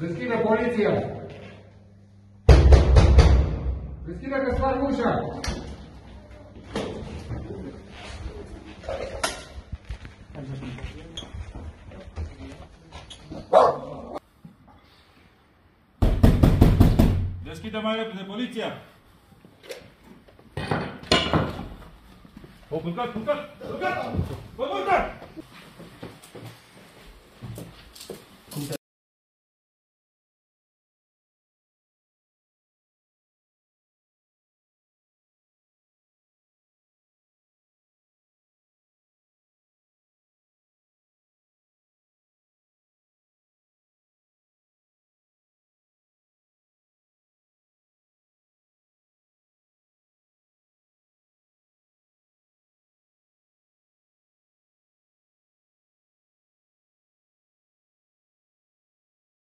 Deschide poliția! Deschide că sparg ușa! Deschide mai repede, poliția! O, culcat, culcat, culcat! Vă culcat!